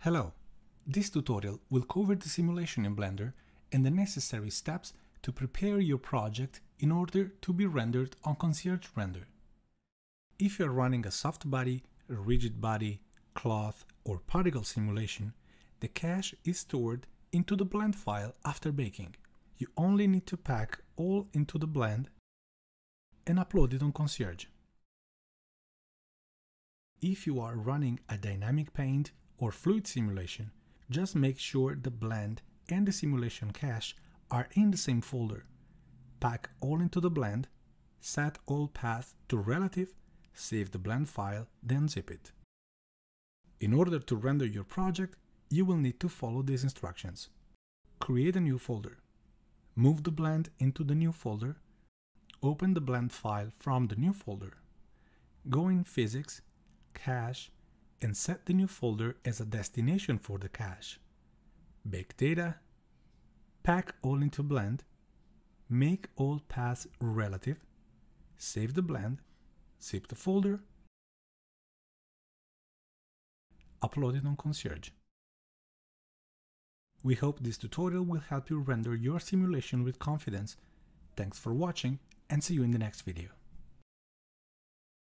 Hello! This tutorial will cover the simulation in Blender and the necessary steps to prepare your project in order to be rendered on Concierge Render. If you are running a soft body, rigid body, cloth or particle simulation, the cache is stored into the blend file after baking. You only need to pack all into the blend and upload it on Concierge. If you are running a dynamic paint or fluid simulation, just make sure the blend and the simulation cache are in the same folder. Pack all into the blend, set all paths to relative, save the blend file, then zip it. In order to render your project, you will need to follow these instructions. Create a new folder. Move the blend into the new folder. Open the blend file from the new folder. Go in Physics, Cache, and set the new folder as a destination for the cache. Bake data, pack all into blend, make all paths relative, save the blend, zip the folder, upload it on Concierge. We hope this tutorial will help you render your simulation with confidence. Thanks for watching and see you in the next video.